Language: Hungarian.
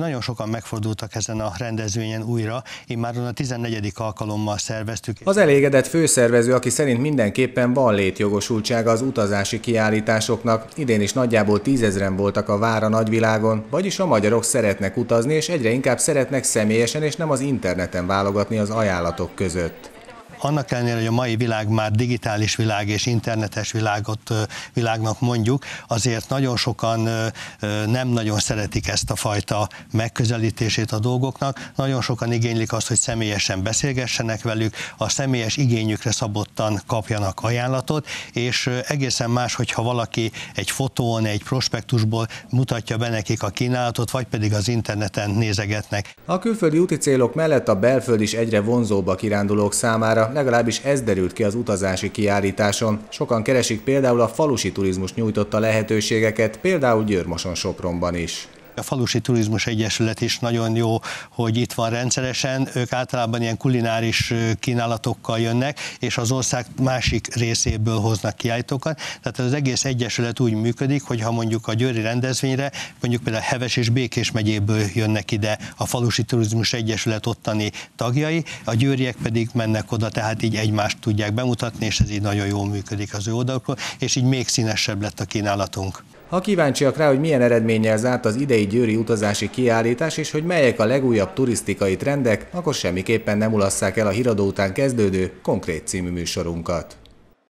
Nagyon sokan megfordultak ezen a rendezvényen újra, már a 14. alkalommal szerveztük. Az elégedett főszervező, aki szerint mindenképpen van létjogosultsága az utazási kiállításoknak, idén is nagyjából tízezren voltak a Vára nagyvilágon, vagyis a magyarok szeretnek utazni, és egyre inkább szeretnek személyesen és nem az interneten válogatni az ajánlatok között annak ellenére, hogy a mai világ már digitális világ és internetes világot, világnak mondjuk, azért nagyon sokan nem nagyon szeretik ezt a fajta megközelítését a dolgoknak. Nagyon sokan igénylik azt, hogy személyesen beszélgessenek velük, a személyes igényükre szabottan kapjanak ajánlatot, és egészen más, hogyha valaki egy fotón, egy prospektusból mutatja be nekik a kínálatot, vagy pedig az interneten nézegetnek. A külföldi úti célok mellett a belföld is egyre vonzóbb a kirándulók számára, legalábbis ez derült ki az utazási kiállításon. Sokan keresik például a falusi turizmus nyújtotta lehetőségeket, például Győrmoson Sopronban is. A Falusi Turizmus Egyesület is nagyon jó, hogy itt van rendszeresen. Ők általában ilyen kulináris kínálatokkal jönnek, és az ország másik részéből hoznak kiállítókat. Tehát az egész egyesület úgy működik, hogy ha mondjuk a győri rendezvényre, mondjuk például Heves és Békés megyéből jönnek ide a Falusi Turizmus Egyesület ottani tagjai, a győriek pedig mennek oda, tehát így egymást tudják bemutatni, és ez így nagyon jól működik az ő oldalukról, és így még színesebb lett a kínálatunk. Ha kíváncsiak rá, hogy milyen eredménnyel zárt az idei győri utazási kiállítás, és hogy melyek a legújabb turisztikai trendek, akkor semmiképpen nem ulasszák el a híradó után kezdődő konkrét című műsorunkat.